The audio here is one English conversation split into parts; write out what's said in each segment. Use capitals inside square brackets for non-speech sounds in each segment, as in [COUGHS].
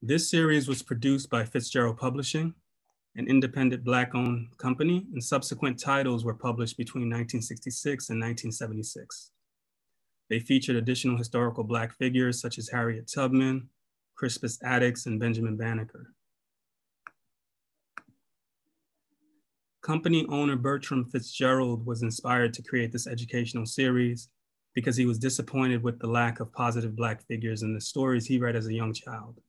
This series was produced by Fitzgerald Publishing, an independent Black-owned company, and subsequent titles were published between 1966 and 1976. They featured additional historical Black figures such as Harriet Tubman, Crispus Attucks, and Benjamin Banneker. Company owner Bertram Fitzgerald was inspired to create this educational series because he was disappointed with the lack of positive Black figures in the stories he read as a young child.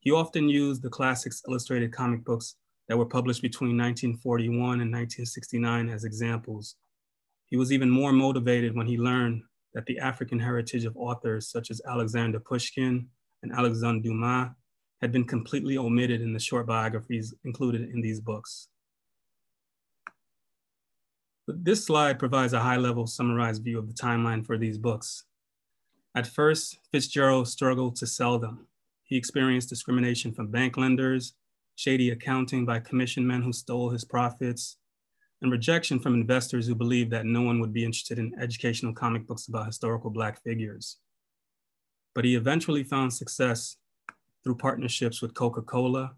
He often used the classics illustrated comic books that were published between 1941 and 1969 as examples. He was even more motivated when he learned that the African heritage of authors such as Alexander Pushkin and Alexandre Dumas had been completely omitted in the short biographies included in these books. But this slide provides a high level summarized view of the timeline for these books. At first, Fitzgerald struggled to sell them. He experienced discrimination from bank lenders, shady accounting by commission men who stole his profits, and rejection from investors who believed that no one would be interested in educational comic books about historical Black figures. But he eventually found success through partnerships with Coca-Cola,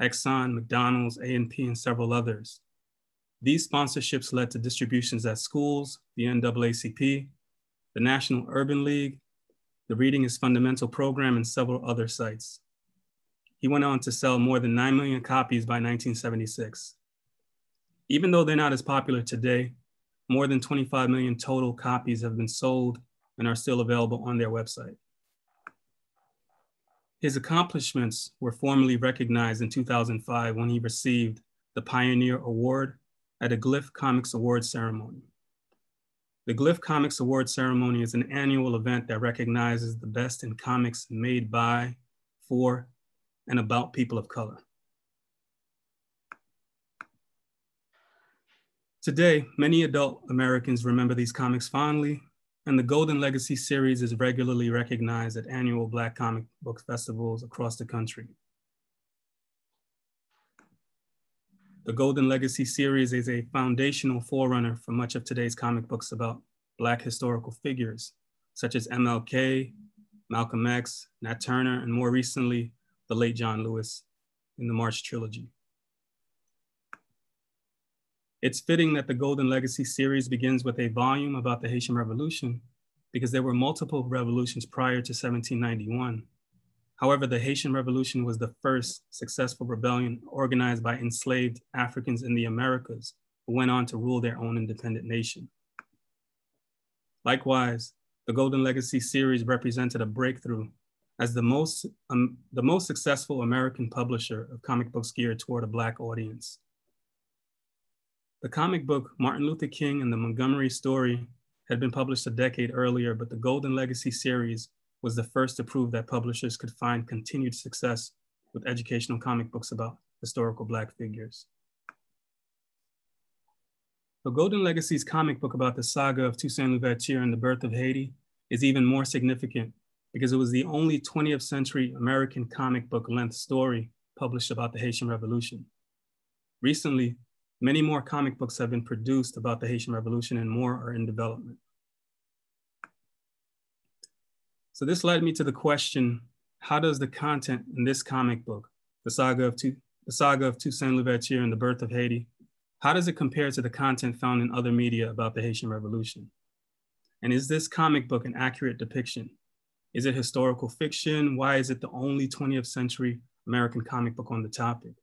Exxon, McDonald's, A&P, and several others. These sponsorships led to distributions at schools, the NAACP, the National Urban League, the Reading is Fundamental program, and several other sites. He went on to sell more than 9 million copies by 1976. Even though they're not as popular today, more than 25 million total copies have been sold and are still available on their website. His accomplishments were formally recognized in 2005 when he received the Pioneer Award at a Glyph Comics Award ceremony. The Glyph Comics Award ceremony is an annual event that recognizes the best in comics made by, for, and about people of color. Today, many adult Americans remember these comics fondly, and the Golden Legacy series is regularly recognized at annual Black comic book festivals across the country. The Golden Legacy series is a foundational forerunner for much of today's comic books about Black historical figures, such as MLK, Malcolm X, Nat Turner, and more recently, the late John Lewis in the March trilogy. It's fitting that the Golden Legacy series begins with a volume about the Haitian Revolution because there were multiple revolutions prior to 1791 However, the Haitian Revolution was the first successful rebellion organized by enslaved Africans in the Americas who went on to rule their own independent nation. Likewise, the Golden Legacy series represented a breakthrough as the most, um, the most successful American publisher of comic books geared toward a Black audience. The comic book Martin Luther King and the Montgomery Story had been published a decade earlier, but the Golden Legacy series was the first to prove that publishers could find continued success with educational comic books about historical Black figures. The Golden Legacy's comic book about the saga of Toussaint Louverture and the birth of Haiti is even more significant because it was the only 20th century American comic book length story published about the Haitian Revolution. Recently, many more comic books have been produced about the Haitian Revolution and more are in development. So this led me to the question, how does the content in this comic book, the saga of, the saga of Toussaint Louverture and the birth of Haiti, how does it compare to the content found in other media about the Haitian Revolution? And is this comic book an accurate depiction? Is it historical fiction? Why is it the only 20th century American comic book on the topic?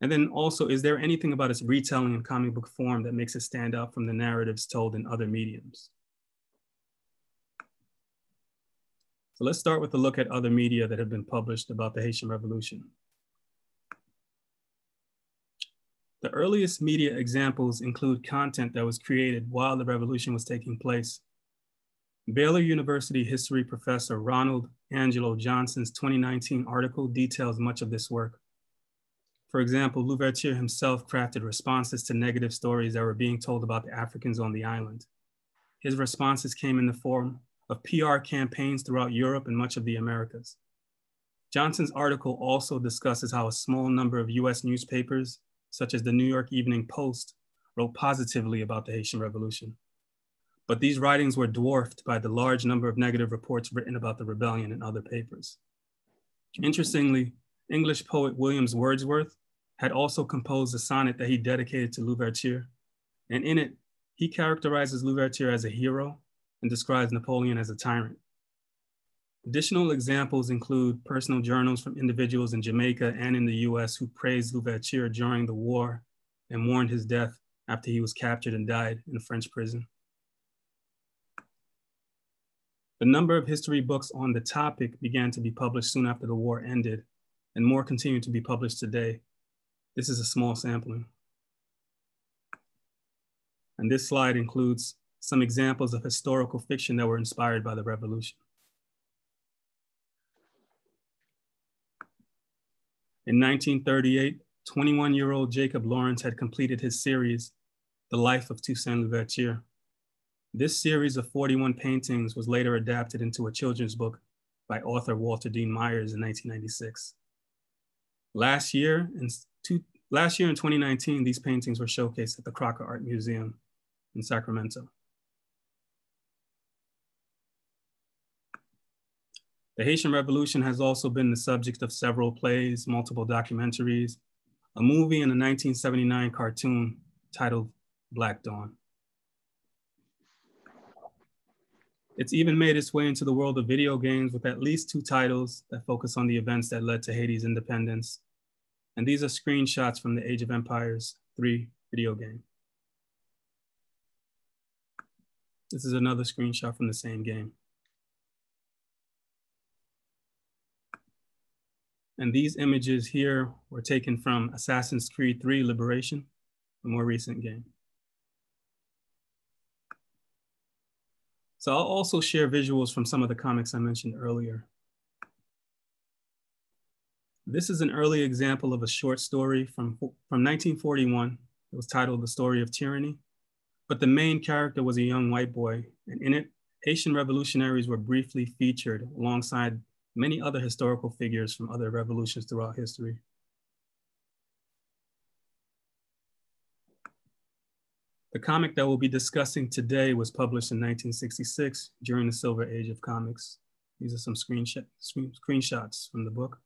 And then also, is there anything about its retelling in comic book form that makes it stand out from the narratives told in other mediums? So let's start with a look at other media that have been published about the Haitian Revolution. The earliest media examples include content that was created while the revolution was taking place. Baylor University history professor Ronald Angelo Johnson's 2019 article details much of this work. For example, Louverture himself crafted responses to negative stories that were being told about the Africans on the island. His responses came in the form of PR campaigns throughout Europe and much of the Americas. Johnson's article also discusses how a small number of US newspapers, such as the New York Evening Post, wrote positively about the Haitian Revolution. But these writings were dwarfed by the large number of negative reports written about the rebellion in other papers. Interestingly, English poet Williams Wordsworth had also composed a sonnet that he dedicated to Louverture. And in it, he characterizes Louverture as a hero and describes Napoleon as a tyrant. Additional examples include personal journals from individuals in Jamaica and in the US who praised Louverture during the war and mourned his death after he was captured and died in a French prison. The number of history books on the topic began to be published soon after the war ended, and more continue to be published today. This is a small sampling. And this slide includes some examples of historical fiction that were inspired by the revolution. In 1938, 21 year old Jacob Lawrence had completed his series, The Life of Toussaint Louverture. This series of 41 paintings was later adapted into a children's book by author Walter Dean Myers in 1996. Last year, in, two, last year in 2019, these paintings were showcased at the Crocker Art Museum in Sacramento. The Haitian Revolution has also been the subject of several plays, multiple documentaries, a movie, and a 1979 cartoon titled Black Dawn. It's even made its way into the world of video games with at least two titles that focus on the events that led to Haiti's independence. And these are screenshots from the Age of Empires 3 video game. This is another screenshot from the same game. And these images here were taken from Assassin's Creed 3 Liberation, a more recent game. So I'll also share visuals from some of the comics I mentioned earlier. This is an early example of a short story from, from 1941. It was titled The Story of Tyranny. But the main character was a young white boy, and in it, Haitian revolutionaries were briefly featured alongside many other historical figures from other revolutions throughout history. The comic that we'll be discussing today was published in 1966 during the Silver Age of comics. These are some screenshot, screen, screenshots from the book.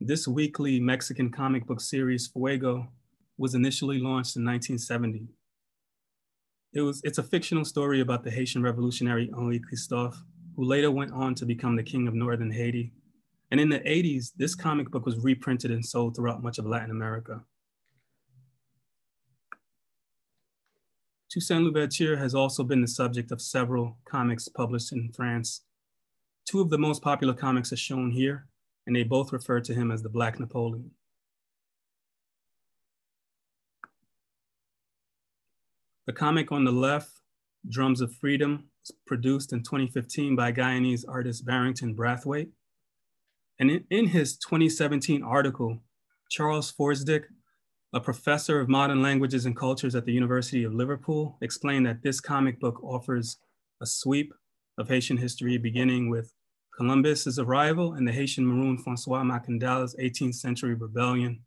This weekly Mexican comic book series, Fuego, was initially launched in 1970 it was, it's a fictional story about the Haitian revolutionary Henri Christophe, who later went on to become the king of Northern Haiti. And in the 80s, this comic book was reprinted and sold throughout much of Latin America. Toussaint Louverture has also been the subject of several comics published in France. Two of the most popular comics are shown here, and they both refer to him as the Black Napoleon. The comic on the left, Drums of Freedom, was produced in 2015 by Guyanese artist Barrington Brathwaite. And in, in his 2017 article, Charles Forsdick, a professor of modern languages and cultures at the University of Liverpool, explained that this comic book offers a sweep of Haitian history, beginning with Columbus's arrival and the Haitian maroon Francois Macandal's 18th century rebellion,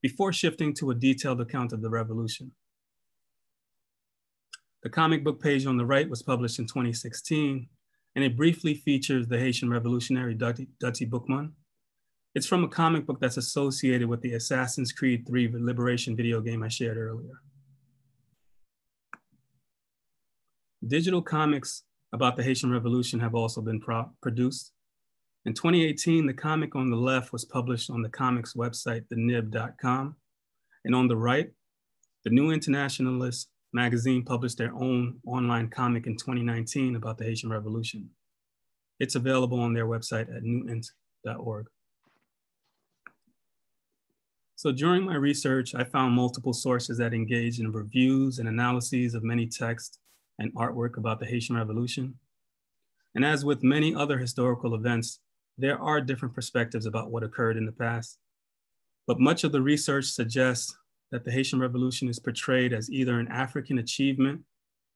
before shifting to a detailed account of the revolution. The comic book page on the right was published in 2016, and it briefly features the Haitian revolutionary Dutty, Dutty Boukman. It's from a comic book that's associated with the Assassin's Creed 3 Liberation video game I shared earlier. Digital comics about the Haitian Revolution have also been produced. In 2018, the comic on the left was published on the comics website, thenib.com. And on the right, the New Internationalist magazine published their own online comic in 2019 about the Haitian Revolution. It's available on their website at newint.org. So during my research, I found multiple sources that engaged in reviews and analyses of many texts and artwork about the Haitian Revolution. And as with many other historical events, there are different perspectives about what occurred in the past. But much of the research suggests that the Haitian Revolution is portrayed as either an African achievement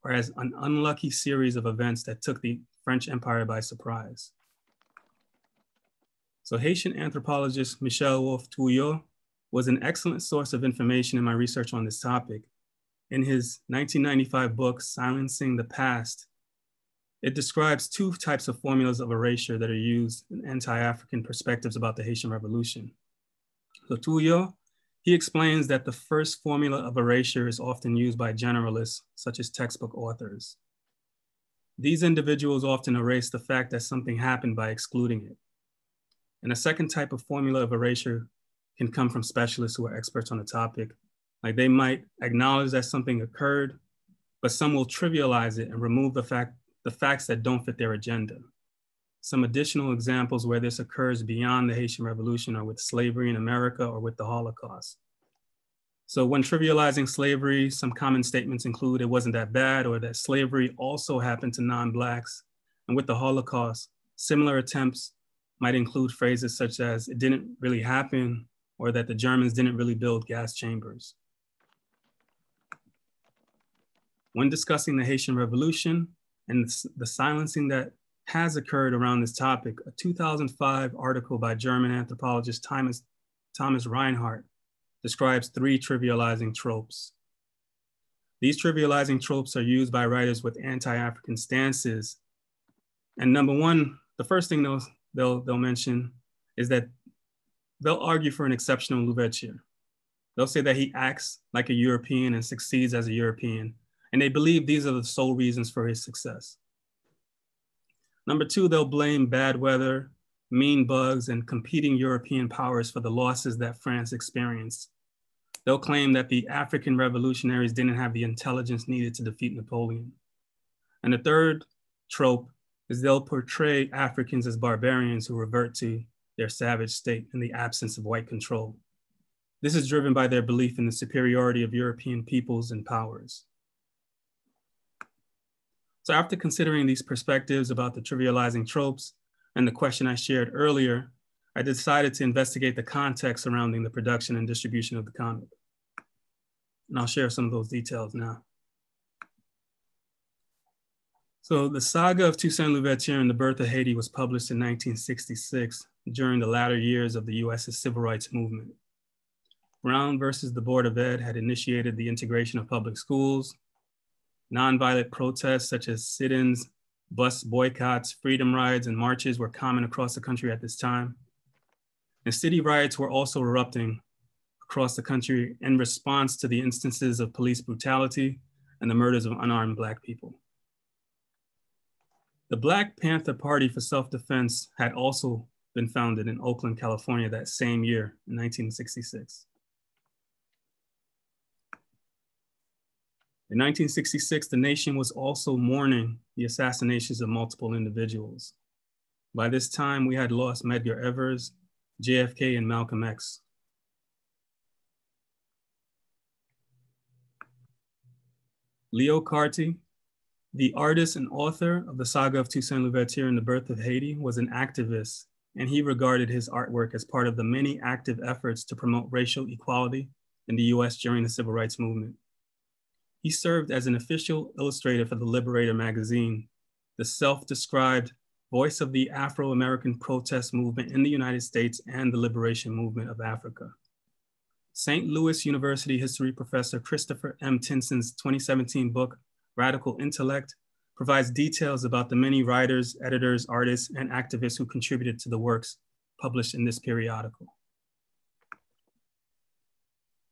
or as an unlucky series of events that took the French Empire by surprise. So Haitian anthropologist Michel-Rolph Trouillot was an excellent source of information in my research on this topic. In his 1995 book, Silencing the Past, It describes two types of formulas of erasure that are used in anti-African perspectives about the Haitian Revolution. Lotuyo, he explains that the first formula of erasure is often used by generalists, such as textbook authors. These individuals often erase the fact that something happened by excluding it. And a second type of formula of erasure can come from specialists who are experts on the topic. Like they might acknowledge that something occurred, but some will trivialize it and remove the fact the facts that don't fit their agenda. Some additional examples where this occurs beyond the Haitian Revolution are with slavery in America or with the Holocaust. So when trivializing slavery, some common statements include it wasn't that bad or that slavery also happened to non-Blacks. And with the Holocaust, similar attempts might include phrases such as it didn't really happen or that the Germans didn't really build gas chambers. When discussing the Haitian Revolution, and the silencing that has occurred around this topic, a 2005 article by German anthropologist Thomas, Thomas Reinhardt describes three trivializing tropes. These trivializing tropes are used by writers with anti-African stances. And number one, the first thing they'll, they'll, they'll mention is that they'll argue for an exceptional Louverture. They'll say that he acts like a European and succeeds as a European, and they believe these are the sole reasons for his success. Number two, they'll blame bad weather, mean bugs, and competing European powers for the losses that France experienced. They'll claim that the African revolutionaries didn't have the intelligence needed to defeat Napoleon. And the third trope is they'll portray Africans as barbarians who revert to their savage state in the absence of white control. This is driven by their belief in the superiority of European peoples and powers. So after considering these perspectives about the trivializing tropes and the question I shared earlier, I decided to investigate the context surrounding the production and distribution of the comic. And I'll share some of those details now. So the saga of Toussaint Louverture and the birth of Haiti was published in 1966 during the latter years of the US's civil rights movement. Brown versus the Board of Ed had initiated the integration of public schools, Nonviolent protests such as sit-ins, bus boycotts, freedom rides, and marches were common across the country at this time. And city riots were also erupting across the country in response to the instances of police brutality and the murders of unarmed Black people. The Black Panther Party for Self-Defense had also been founded in Oakland, California that same year in 1966. In 1966, the nation was also mourning the assassinations of multiple individuals. By this time, we had lost Medgar Evers, JFK, and Malcolm X. Leo Carty, the artist and author of the saga of Toussaint Louverture and the birth of Haiti, was an activist, and he regarded his artwork as part of the many active efforts to promote racial equality in the US during the civil rights movement. He served as an official illustrator for the Liberator magazine, the self-described voice of the Afro-American protest movement in the United States and the liberation movement of Africa. St. Louis University history professor Christopher M. Tinson's 2017 book, Radical Intellect, provides details about the many writers, editors, artists, and activists who contributed to the works published in this periodical.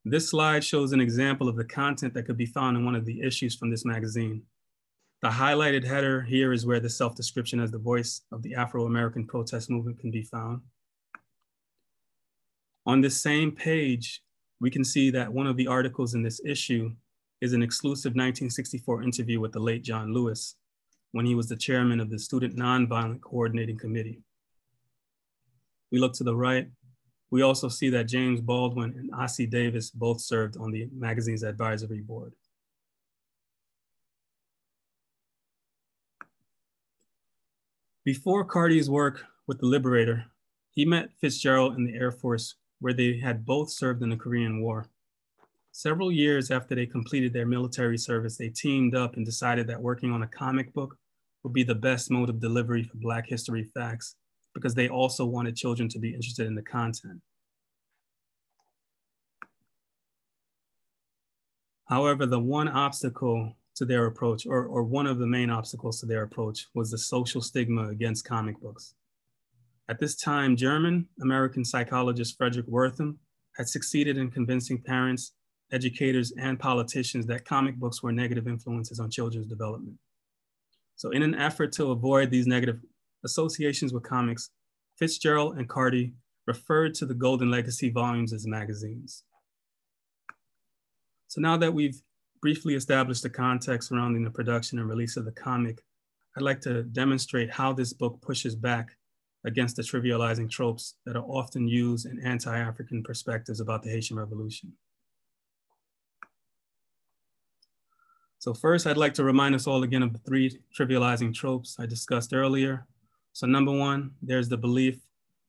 This slide shows an example of the content that could be found in one of the issues from this magazine. The highlighted header here is where the self-description as the voice of the Afro-American protest movement can be found. On this same page, we can see that one of the articles in this issue is an exclusive 1964 interview with the late John Lewis when he was the chairman of the Student Nonviolent Coordinating Committee. We look to the right, we also see that James Baldwin and Ossie Davis both served on the magazine's advisory board. Before Carty's work with the Liberator, he met Fitzgerald in the Air Force where they had both served in the Korean War. Several years after they completed their military service, they teamed up and decided that working on a comic book would be the best mode of delivery for Black history facts because they also wanted children to be interested in the content. However, the one obstacle to their approach, or, or one of the main obstacles to their approach, was the social stigma against comic books. At this time, German American psychologist Fredric Wertham had succeeded in convincing parents, educators, and politicians that comic books were negative influences on children's development. So, in an effort to avoid these negative associations with comics, Fitzgerald and Carty referred to the Golden Legacy volumes as magazines. So now that we've briefly established the context surrounding the production and release of the comic, I'd like to demonstrate how this book pushes back against the trivializing tropes that are often used in anti-African perspectives about the Haitian Revolution. So first, I'd like to remind us all again of the three trivializing tropes I discussed earlier. So number one, there's the belief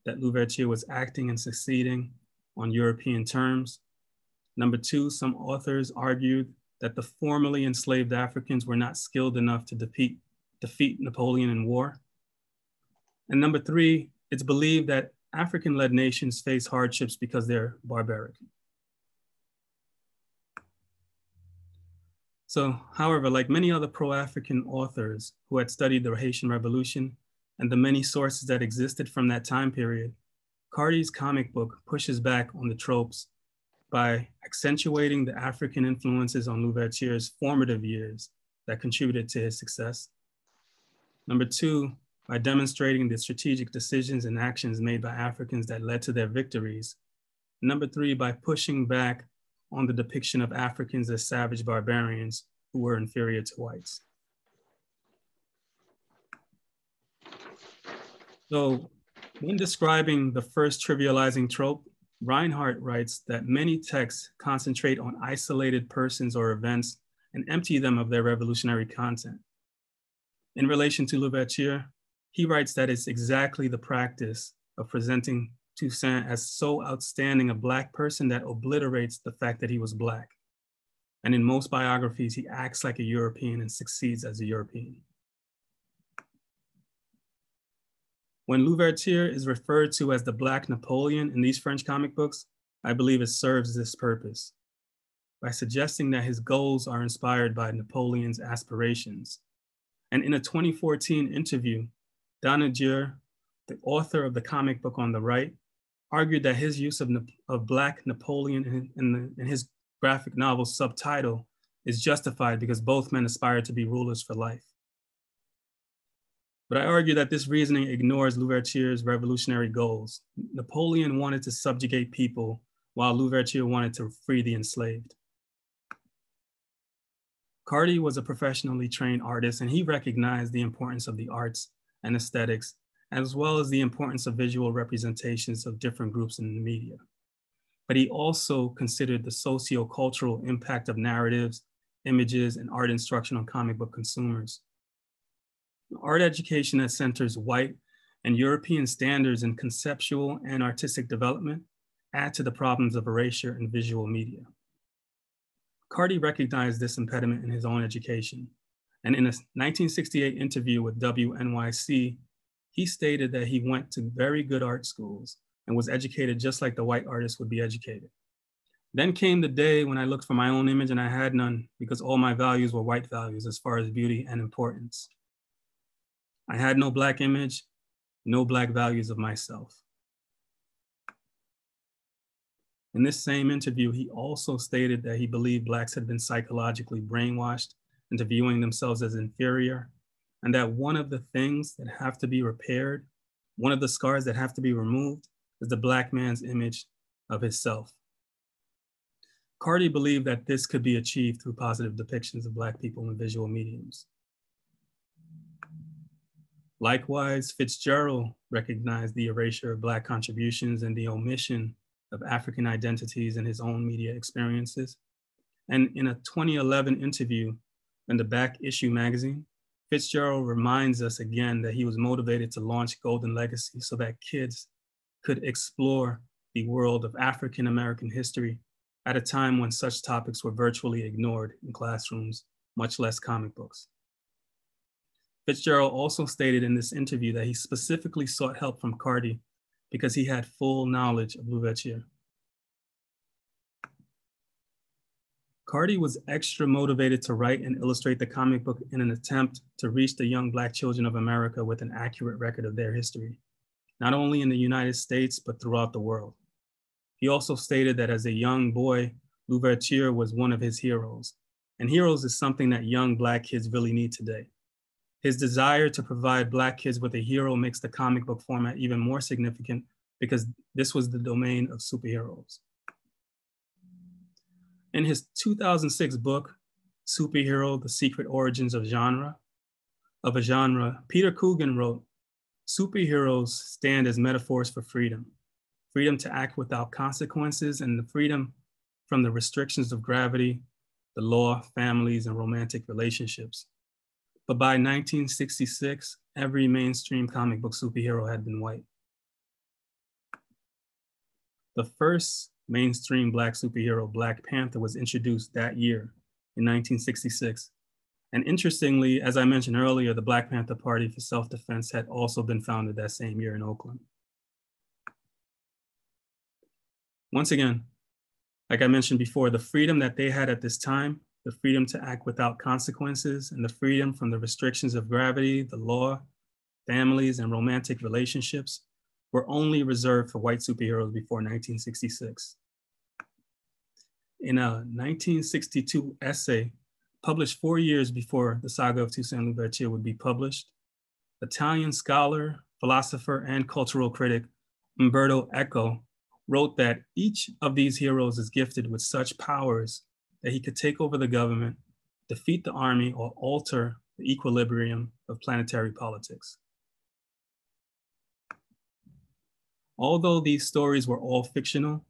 that Louverture was acting and succeeding on European terms. Number two, some authors argued that the formerly enslaved Africans were not skilled enough to defeat, defeat Napoleon in war. And number three, it's believed that African-led nations face hardships because they're barbaric. So, however, like many other pro-African authors who had studied the Haitian Revolution and the many sources that existed from that time period, Carty's comic book pushes back on the tropes by accentuating the African influences on Louverture's formative years that contributed to his success. Number two, by demonstrating the strategic decisions and actions made by Africans that led to their victories. Number three, by pushing back on the depiction of Africans as savage barbarians who were inferior to whites. So when describing the first trivializing trope, Reinhardt writes that many texts concentrate on isolated persons or events and empty them of their revolutionary content. In relation to Louverture, he writes that it's exactly the practice of presenting Toussaint as so outstanding a Black person that obliterates the fact that he was Black. And in most biographies, he acts like a European and succeeds as a European. When Louverture is referred to as the Black Napoleon in these French comic books, I believe it serves this purpose by suggesting that his goals are inspired by Napoleon's aspirations. And in a 2014 interview, Doniger, the author of the comic book on the right, argued that his use of, of Black Napoleon in, in, the, in his graphic novel subtitle is justified because both men aspire to be rulers for life. But I argue that this reasoning ignores Louverture's revolutionary goals. Napoleon wanted to subjugate people while Louverture wanted to free the enslaved. Carty was a professionally trained artist and he recognized the importance of the arts and aesthetics, as well as the importance of visual representations of different groups in the media. But he also considered the socio-cultural impact of narratives, images, and art instruction on comic book consumers art education that centers white and European standards in conceptual and artistic development add to the problems of erasure in visual media. Carty recognized this impediment in his own education. And in a 1968 interview with WNYC, he stated that he went to very good art schools and was educated just like the white artists would be educated. Then came the day when I looked for my own image and I had none because all my values were white values as far as beauty and importance. I had no Black image, no Black values of myself. In this same interview, he also stated that he believed Blacks had been psychologically brainwashed into viewing themselves as inferior, and that one of the things that have to be repaired, one of the scars that have to be removed, is the Black man's image of himself. Carty believed that this could be achieved through positive depictions of Black people in visual mediums. Likewise, Fitzgerald recognized the erasure of Black contributions and the omission of African identities in his own media experiences. And in a 2011 interview in the Back Issue magazine, Fitzgerald reminds us again that he was motivated to launch Golden Legacy so that kids could explore the world of African American history at a time when such topics were virtually ignored in classrooms, much less comic books. Fitzgerald also stated in this interview that he specifically sought help from Carty because he had full knowledge of Louverture. Carty was extra motivated to write and illustrate the comic book in an attempt to reach the young Black children of America with an accurate record of their history, not only in the United States, but throughout the world. He also stated that as a young boy, Louverture was one of his heroes, and heroes is something that young Black kids really need today. His desire to provide Black kids with a hero makes the comic book format even more significant because this was the domain of superheroes. In his 2006 book, Superhero, The Secret Origins of Genre, of a Genre, Peter Coogan wrote, superheroes stand as metaphors for freedom, freedom to act without consequences and the freedom from the restrictions of gravity, the law, families, and romantic relationships. But by 1966, every mainstream comic book superhero had been white. The first mainstream Black superhero, Black Panther, was introduced that year in 1966. And interestingly, as I mentioned earlier, the Black Panther Party for Self-Defense had also been founded that same year in Oakland. Once again, like I mentioned before, the freedom that they had at this time, the freedom to act without consequences, and the freedom from the restrictions of gravity, the law, families, and romantic relationships were only reserved for white superheroes before 1966 in a 1962 essay published four years before the saga of Toussaint Louverture would be published, Italian scholar, philosopher, and cultural critic Umberto Eco wrote that each of these heroes is gifted with such powers that he could take over the government, defeat the army, or alter the equilibrium of planetary politics. Although these stories were all fictional,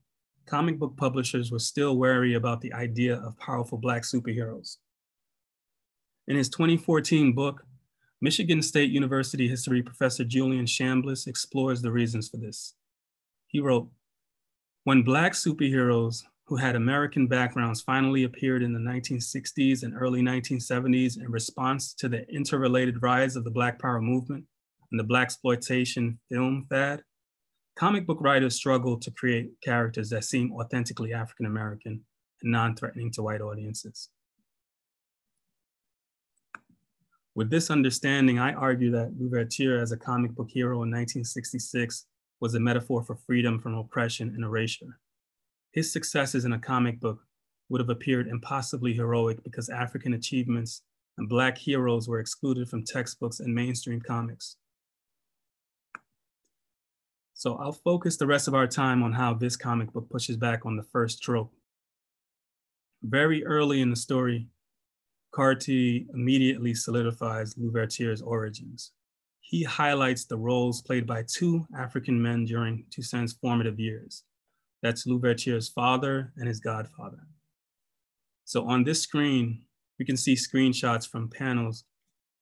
comic book publishers were still wary about the idea of powerful Black superheroes. In his 2014 book, Michigan State University history professor Julian Chambliss explores the reasons for this. He wrote, when Black superheroes who had American backgrounds finally appeared in the 1960s and early 1970s in response to the interrelated rise of the Black Power movement and the Blaxploitation film fad, comic book writers struggled to create characters that seem authentically African American and non threatening to white audiences. With this understanding, I argue that Louverture as a comic book hero in 1966 was a metaphor for freedom from oppression and erasure. His successes in a comic book would have appeared impossibly heroic because African achievements and Black heroes were excluded from textbooks and mainstream comics. So I'll focus the rest of our time on how this comic book pushes back on the first trope. Very early in the story, Carty immediately solidifies Louverture's origins. He highlights the roles played by two African men during Toussaint's formative years. That's Louverture's father and his godfather. So on this screen, we can see screenshots from panels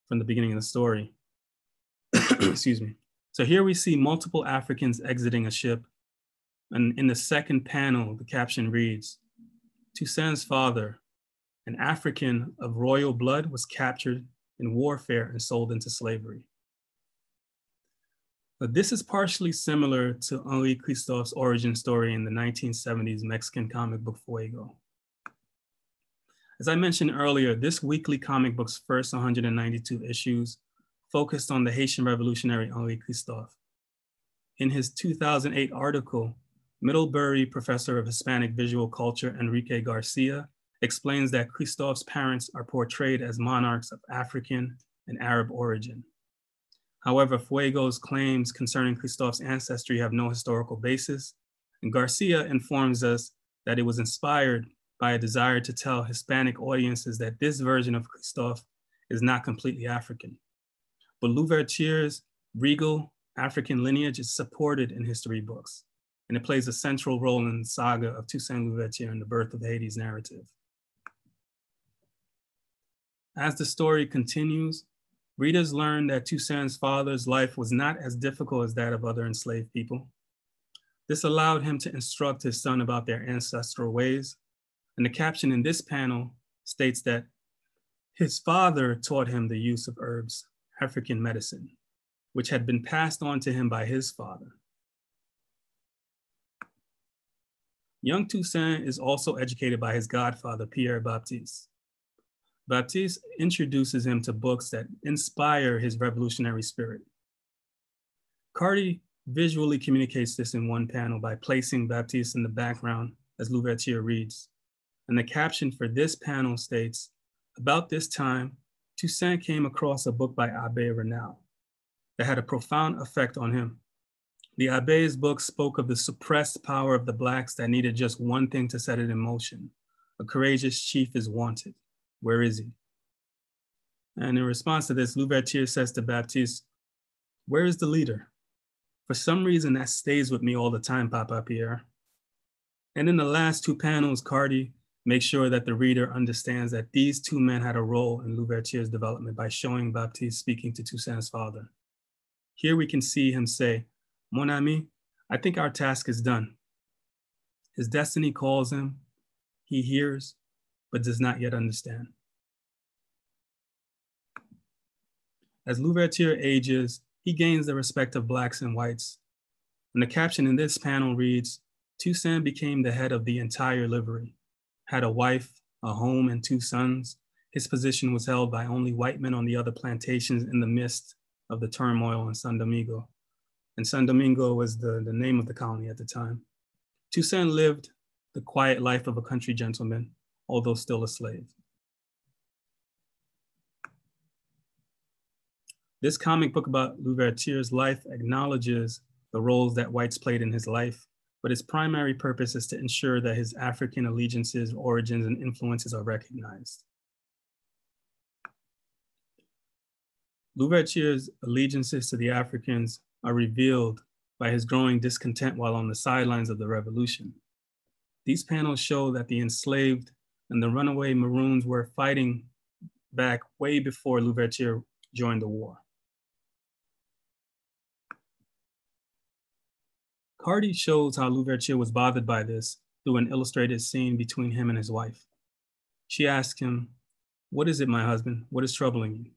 from the beginning of the story. [COUGHS] Excuse me. So here we see multiple Africans exiting a ship. And in the second panel, the caption reads, Toussaint's father, an African of royal blood, was captured in warfare and sold into slavery. But this is partially similar to Henri Christophe's origin story in the 1970s Mexican comic book Fuego. As I mentioned earlier, this weekly comic book's first 192 issues focused on the Haitian revolutionary Henri Christophe. In his 2008 article, Middlebury professor of Hispanic visual culture Enrique Garcia explains that Christophe's parents are portrayed as monarchs of African and Arab origin. However, Fuego's claims concerning Christophe's ancestry have no historical basis, and Garcia informs us that it was inspired by a desire to tell Hispanic audiences that this version of Christophe is not completely African. But Louverture's regal African lineage is supported in history books, and it plays a central role in the saga of Toussaint Louverture and the birth of Haiti's narrative. As the story continues, readers learn that Toussaint's father's life was not as difficult as that of other enslaved people. This allowed him to instruct his son about their ancestral ways. And the caption in this panel states that his father taught him the use of herbs African medicine, which had been passed on to him by his father. Young Toussaint is also educated by his godfather, Pierre Baptiste. Baptiste introduces him to books that inspire his revolutionary spirit. Carty visually communicates this in one panel by placing Baptiste in the background as Louverture reads. And the caption for this panel states, about this time, Toussaint came across a book by Abbe Raynal that had a profound effect on him. The Abbe's book spoke of the suppressed power of the Blacks that needed just one thing to set it in motion. A courageous chief is wanted. Where is he? And in response to this, Louverture says to Baptiste, Where is the leader? For some reason, that stays with me all the time, Papa Pierre. And in the last two panels, Carty makes sure that the reader understands that these two men had a role in Louverture's development by showing Baptiste speaking to Toussaint's father. Here we can see him say, Mon ami, I think our task is done. His destiny calls him, he hears, but does not yet understand. As Louverture ages, he gains the respect of Blacks and whites. And the caption in this panel reads Toussaint became the head of the entire livery, had a wife, a home, and two sons. His position was held by only white men on the other plantations in the midst of the turmoil in San Domingo. And San Domingo was the, the name of the colony at the time. Toussaint lived the quiet life of a country gentleman, although still a slave. This comic book about Louverture's life acknowledges the roles that whites played in his life, but its primary purpose is to ensure that his African allegiances, origins, and influences are recognized. Louverture's allegiances to the Africans are revealed by his growing discontent while on the sidelines of the revolution. These panels show that the enslaved and the runaway Maroons were fighting back way before Louverture joined the war. Carty shows how Louverture was bothered by this through an illustrated scene between him and his wife. She asks him, What is it, my husband? What is troubling you?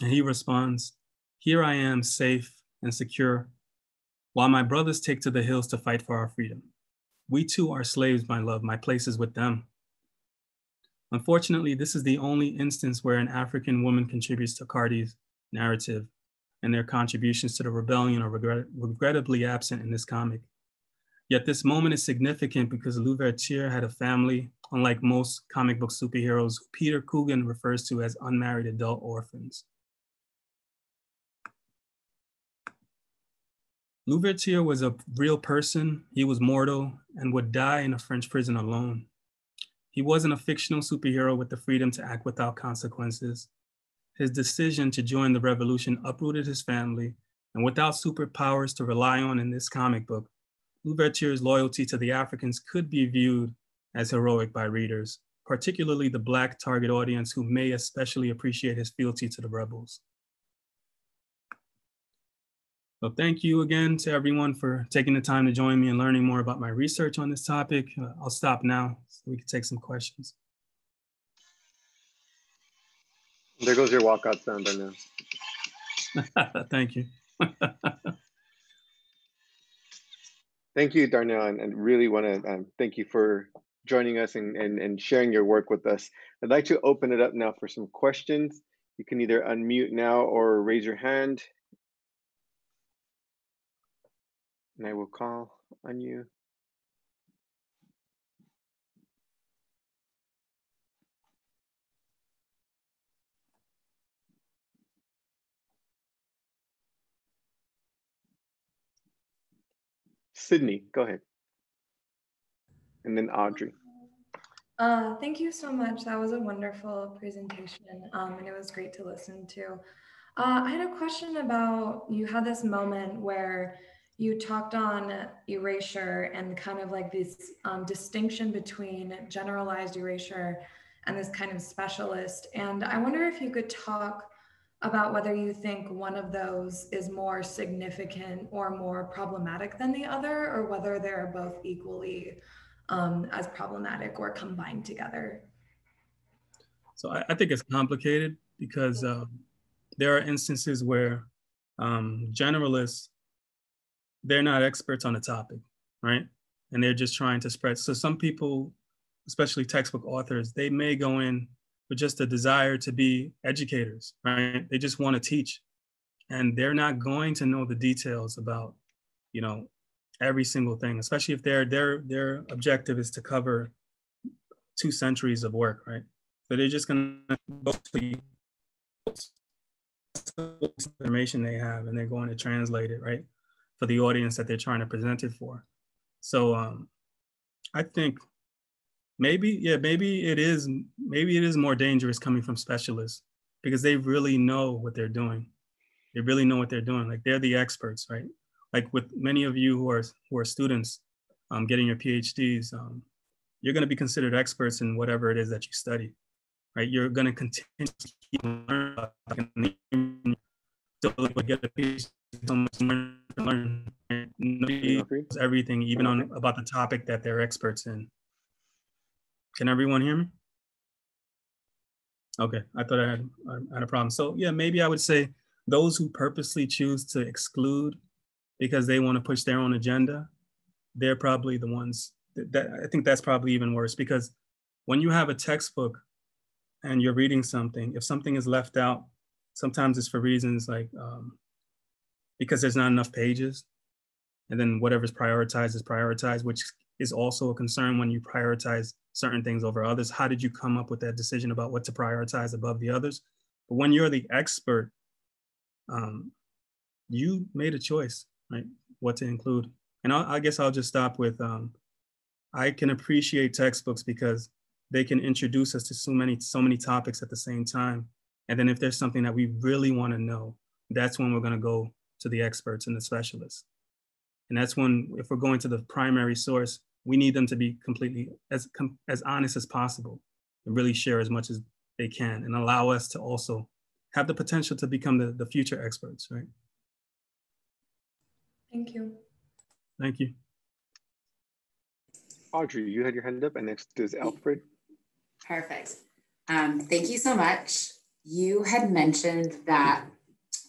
And he responds, Here I am, safe and secure, while my brothers take to the hills to fight for our freedom. We too are slaves, my love. My place is with them. Unfortunately, this is the only instance where an African woman contributes to Carty's narrative, and their contributions to the rebellion are regret regrettably absent in this comic. Yet this moment is significant because Louverture had a family, unlike most comic book superheroes, Peter Coogan refers to as unmarried adult orphans. Louverture was a real person, he was mortal, and would die in a French prison alone. He wasn't a fictional superhero with the freedom to act without consequences. His decision to join the revolution uprooted his family, and without superpowers to rely on in this comic book, Louverture's loyalty to the Africans could be viewed as heroic by readers, particularly the Black target audience who may especially appreciate his fealty to the rebels. So thank you again to everyone for taking the time to join me and learning more about my research on this topic. Uh, I'll stop now so we can take some questions. There goes your walkout sound now. [LAUGHS] thank you. [LAUGHS] thank you, Darnel, and, and really want to um, thank you for joining us and, and, and sharing your work with us. I'd like to open it up now for some questions. You can either unmute now or raise your hand and I will call on you. Sydney, go ahead. And then Audrey. Uh, thank you so much. That was a wonderful presentation, um, and it was great to listen to. Uh, I had a question about you had this moment where you talked on erasure and kind of like this um, distinction between generalized erasure and this kind of specialist. And I wonder if you could talk about whether you think one of those is more significant or more problematic than the other, or whether they're both equally um, as problematic or combined together. So I, I think it's complicated because um, there are instances where um, generalists they're not experts on the topic, right? and they're just trying to spread. So some people, especially textbook authors, they may go in with just a desire to be educators, right? They just want to teach, and they're not going to know the details about, you know, every single thing, especially if their their their objective is to cover two centuries of work, right? So they're just gonna go to information they have and they're going to translate it, right? For the audience that they're trying to present it for. So um I think maybe, yeah, maybe it is, maybe it is more dangerous coming from specialists because they really know what they're doing. They really know what they're doing. Like they're the experts, right? Like with many of you who are who are students um, getting your PhDs, um, you're going to be considered experts in whatever it is that you study, right? You're going to continue to learn to get so much to learn. Nobody knows everything, even on about the topic that they're experts in. Can everyone hear me? Okay, I thought I had, I had a problem. So yeah, maybe I would say those who purposely choose to exclude because they want to push their own agenda, they're probably the ones that, that I think that's probably even worse because when you have a textbook and you're reading something, if something is left out, sometimes it's for reasons like um, because there's not enough pages, and then whatever's prioritized is prioritized, which is also a concern when you prioritize certain things over others. How did you come up with that decision about what to prioritize above the others? But when you're the expert, um, you made a choice, right? What to include. And I'll, i guess I'll just stop with um, I can appreciate textbooks because they can introduce us to so many, so many topics at the same time. And then if there's something that we really want to know, that's when we're going to go to the experts and the specialists. And that's when, if we're going to the primary source, we need them to be completely as, as honest as possible and really share as much as they can and allow us to also have the potential to become the, the future experts, right? Thank you. Thank you. Audrey, you had your hand up, and next is Alfred. Perfect. Um, thank you so much. You had mentioned that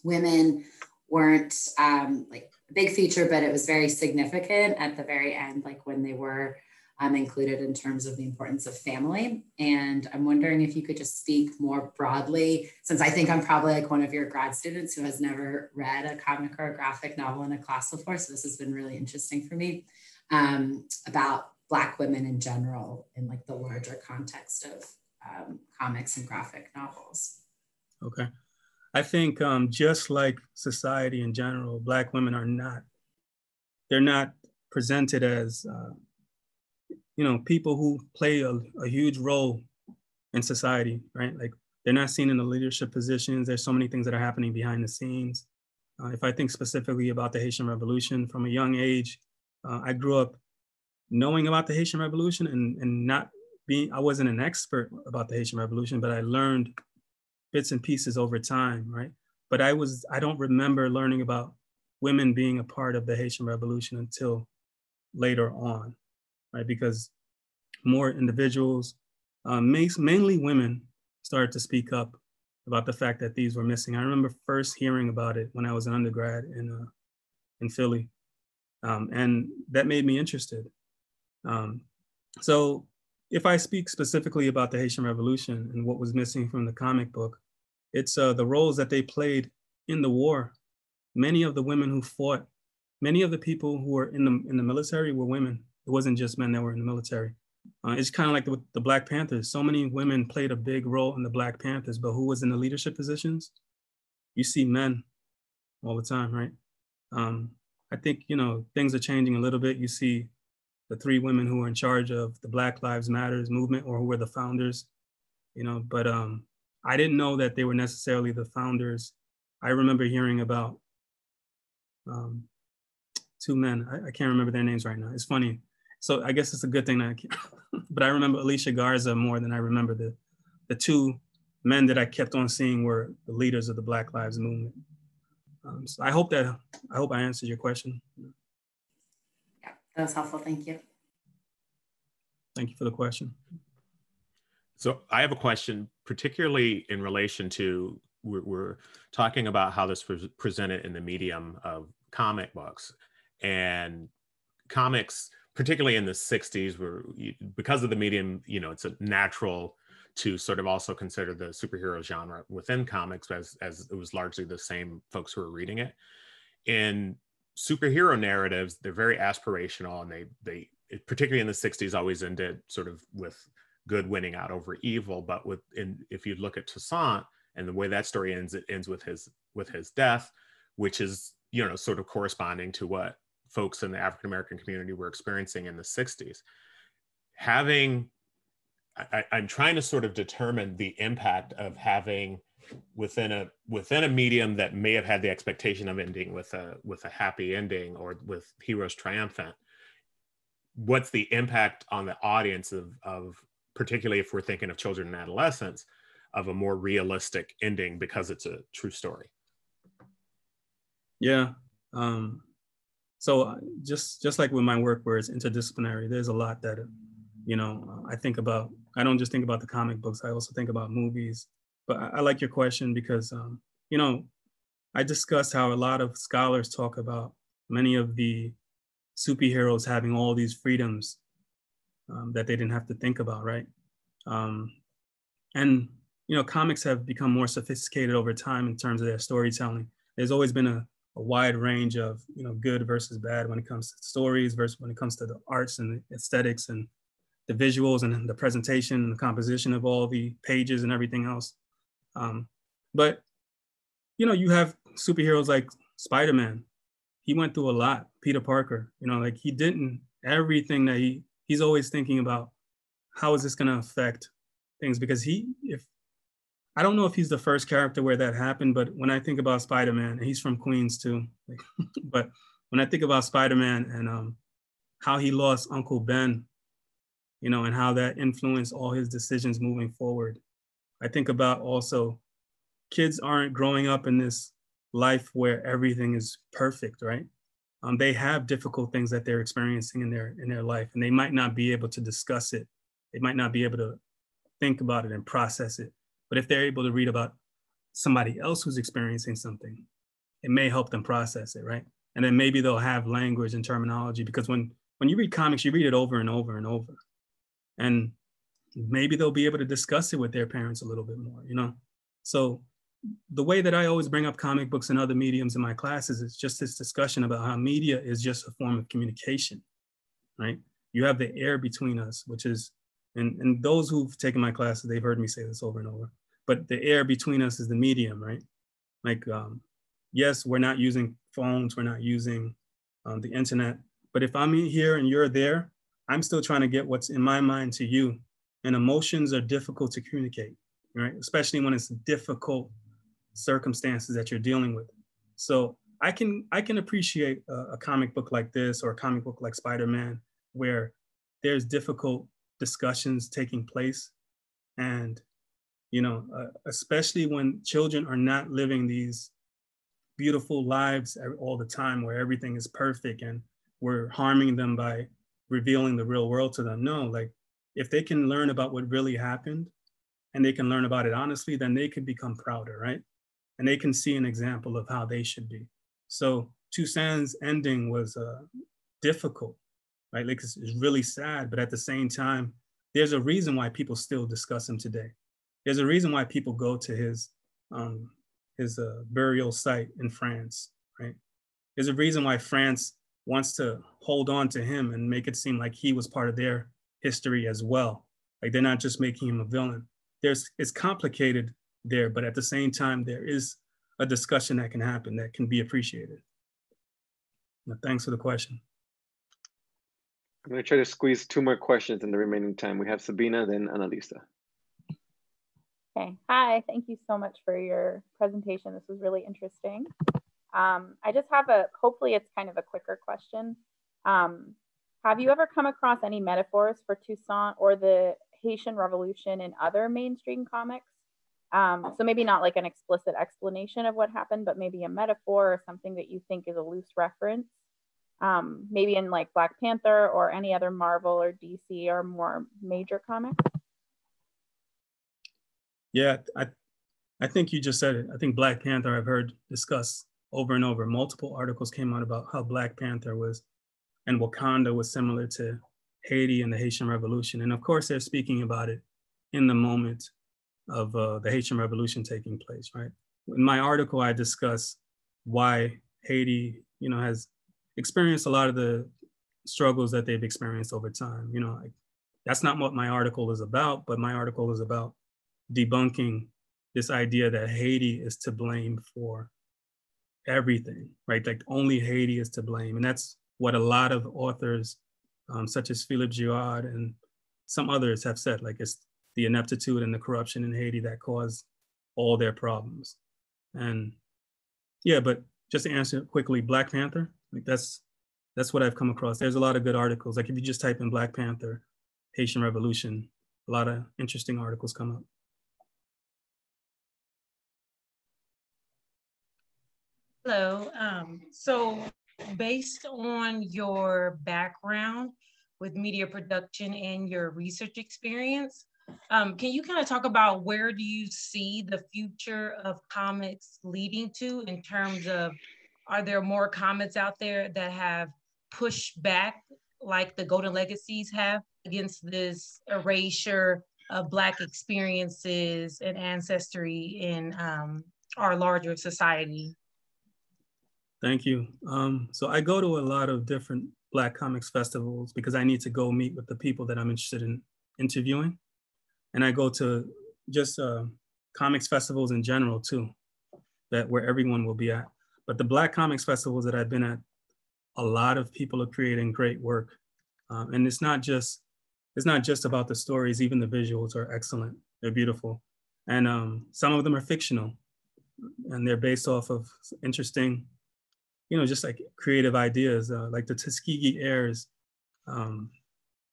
women weren't um, like a big feature, but it was very significant at the very end, like when they were um, included in terms of the importance of family. And I'm wondering if you could just speak more broadly, since I think I'm probably like one of your grad students who has never read a comic or a graphic novel in a class before. So this has been really interesting for me um, about Black women in general in like the larger context of um, comics and graphic novels. Okay. I think um, just like society in general, Black women are not, they're not presented as, uh, you know, people who play a, a huge role in society, right? Like they're not seen in the leadership positions. There's so many things that are happening behind the scenes. Uh, if I think specifically about the Haitian Revolution, from a young age, uh, I grew up knowing about the Haitian Revolution and, and not being, I wasn't an expert about the Haitian Revolution, but I learned bits and pieces over time, right? But I was, I don't remember learning about women being a part of the Haitian Revolution until later on, right? Because more individuals, um, mainly women, started to speak up about the fact that these were missing. I remember first hearing about it when I was an undergrad in, uh, in Philly. Um, and that made me interested. Um, so if I speak specifically about the Haitian Revolution and what was missing from the comic book, it's uh, the roles that they played in the war. Many of the women who fought, many of the people who were in the, in the military were women. It wasn't just men that were in the military. Uh, it's kind of like the, the Black Panthers. So many women played a big role in the Black Panthers, but who was in the leadership positions? You see men all the time, right? Um, I think, you know, things are changing a little bit. You see the three women who are in charge of the Black Lives Matters movement or who were the founders, you know, but um, I didn't know that they were necessarily the founders. I remember hearing about um, two men. I, I, can't remember their names right now. It's funny. So I guess it's a good thing that I can't, [LAUGHS] but I remember Alicia Garza more than I remember the, the two men that I kept on seeing were the leaders of the Black Lives Movement. Um, so I hope that, I hope I answered your question. Yeah, that was helpful. Thank you. Thank you for the question. So I have a question, particularly in relation to we're, we're talking about how this was presented in the medium of comic books, and comics, particularly in the 60s, were because of the medium, you know, it's a natural to sort of also consider the superhero genre within comics as, as it was largely the same folks who were reading it. In superhero narratives, they're very aspirational and they, they particularly in the 60s, always ended sort of with good winning out over evil. But with, in, if you look at Toussaint and the way that story ends, it ends with his, with his death, which is, you know, sort of corresponding to what folks in the African American community were experiencing in the 60s. Having I, am trying to sort of determine the impact of having within a within a medium that may have had the expectation of ending with a with a happy ending or with heroes triumphant what's the impact on the audience of of particularly if we're thinking of children and adolescents of a more realistic ending because it's a true story yeah um so uh, just just like with my work where it's interdisciplinary there's a lot that you know i think about I don't just think about the comic books. I also think about movies. But I, I like your question because, um, you know, I discussed how a lot of scholars talk about many of the superheroes having all these freedoms um, that they didn't have to think about, right? Um, and you know, comics have become more sophisticated over time in terms of their storytelling. There's always been a, a wide range of you know good versus bad when it comes to stories versus when it comes to the arts and the aesthetics and the visuals and the presentation and the composition of all the pages and everything else. Um, but you know, you have superheroes like Spider-Man. He went through a lot. Peter Parker, you know, like he didn't everything that he he's always thinking about how is this going to affect things because he if I don't know if he's the first character where that happened, but when I think about Spider-Man, and he's from Queens too. [LAUGHS] but when I think about Spider-Man and um, how he lost Uncle Ben you know, and how that influenced all his decisions moving forward. I think about also kids aren't growing up in this life where everything is perfect, right? Um, they have difficult things that they're experiencing in their in their life, and they might not be able to discuss it. They might not be able to think about it and process it. But if they're able to read about somebody else who's experiencing something, it may help them process it, right? And then maybe they'll have language and terminology because when when you read comics, you read it over and over and over and maybe they'll be able to discuss it with their parents a little bit more you know so the way that i always bring up comic books and other mediums in my classes is just this discussion about how media is just a form of communication right you have the air between us which is and, and those who've taken my classes they've heard me say this over and over but the air between us is the medium right like um, yes we're not using phones we're not using um, the internet but if i'm here and you're there I'm still trying to get what's in my mind to you. And emotions are difficult to communicate, right? Especially when it's difficult circumstances that you're dealing with. So I can I can appreciate a, a comic book like this or a comic book like Spider-Man where there's difficult discussions taking place and you know uh, especially when children are not living these beautiful lives all the time where everything is perfect and we're harming them by revealing the real world to them. No, like if they can learn about what really happened and they can learn about it honestly, then they could become prouder, right? And they can see an example of how they should be. So Toussaint's ending was uh, difficult, right? Like it's, it's really sad, but at the same time, there's a reason why people still discuss him today. There's a reason why people go to his um, his uh, burial site in France, right? There's a reason why France wants to hold on to him and make it seem like he was part of their history as well. Like they're not just making him a villain. There's it's complicated there, but at the same time, there is a discussion that can happen that can be appreciated. Now, thanks for the question. I'm going to try to squeeze two more questions in the remaining time. We have Sabina, then Annalisa. Okay. Hi. Thank you so much for your presentation. This was really interesting. Um, I just have a, hopefully it's kind of a quicker question. Um, have you ever come across any metaphors for Toussaint or the Haitian Revolution in other mainstream comics? Um, so maybe not like an explicit explanation of what happened, but maybe a metaphor or something that you think is a loose reference. Um, maybe in like Black Panther or any other Marvel or DC or more major comics. Yeah, I, I think you just said it. I think Black Panther I've heard discussed over and over. Multiple articles came out about how Black Panther was and Wakanda was similar to Haiti and the Haitian Revolution. And of course, they're speaking about it in the moment of uh, the Haitian Revolution taking place, right? In my article, I discuss why Haiti, you know, has experienced a lot of the struggles that they've experienced over time. You know, like, that's not what my article is about, but my article is about debunking this idea that Haiti is to blame for everything, right? Like only Haiti is to blame. And that's what a lot of authors, um, such as Philippe Girard and some others have said, like it's the ineptitude and the corruption in Haiti that caused all their problems. And yeah, but just to answer quickly, Black Panther, like that's that's what I've come across. There's a lot of good articles. Like if you just type in Black Panther, Haitian Revolution, a lot of interesting articles come up. Hello. Um, so based on your background with media production and your research experience, um, can you kind of talk about where do you see the future of comics leading to in terms of are there more comics out there that have pushed back like the Golden Legacies have against this erasure of Black experiences and ancestry in um, our larger society? Thank you. Um, so I go to a lot of different Black comics festivals because I need to go meet with the people that I'm interested in interviewing. And I go to just uh, comics festivals in general too, that where everyone will be at. But the Black comics festivals that I've been at, a lot of people are creating great work. Um, and it's not just it's not just about the stories, even the visuals are excellent. They're beautiful. And um, some of them are fictional and they're based off of interesting you know, just like creative ideas, uh, like the Tuskegee Heirs. Um,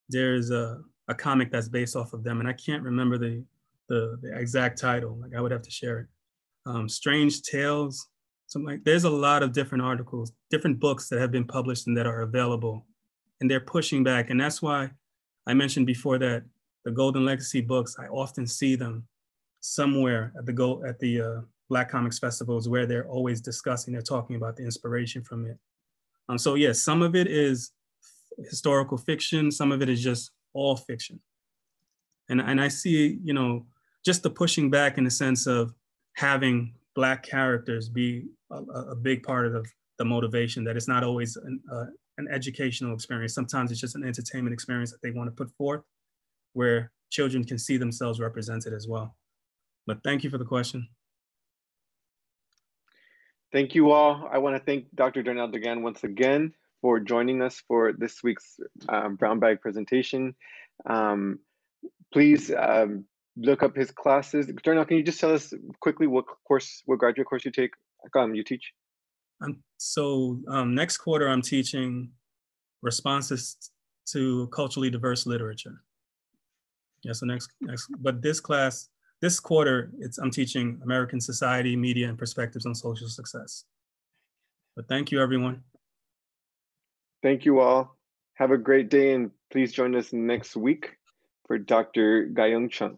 there's a, a comic that's based off of them, and I can't remember the, the, the exact title. Like I would have to share it. Um, Strange Tales, something like. There's a lot of different articles, different books that have been published and that are available, and they're pushing back. And that's why I mentioned before that the Golden Legacy books. I often see them somewhere at the go at the uh, Black Comics festivals where they're always discussing, they're talking about the inspiration from it. Um, so yes, some of it is historical fiction, some of it is just all fiction. And, and I see, you know, just the pushing back in the sense of having Black characters be a, a big part of the motivation, that it's not always an, uh, an educational experience. Sometimes it's just an entertainment experience that they want to put forth where children can see themselves represented as well. But thank you for the question. Thank you all. I want to thank Dr. Darnel Degand once again for joining us for this week's um, brown bag presentation. Um, please um, look up his classes. Darnel, can you just tell us quickly what course, what graduate course you take, um, you teach? Um, so um, next quarter, I'm teaching responses to culturally diverse literature. Yeah, so next, next, but this class, this quarter, it's, I'm teaching American Society, Media, and Perspectives on Social Success. But thank you, everyone. Thank you all. Have a great day, and please join us next week for Dr. Gayung Chung.